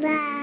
Bye.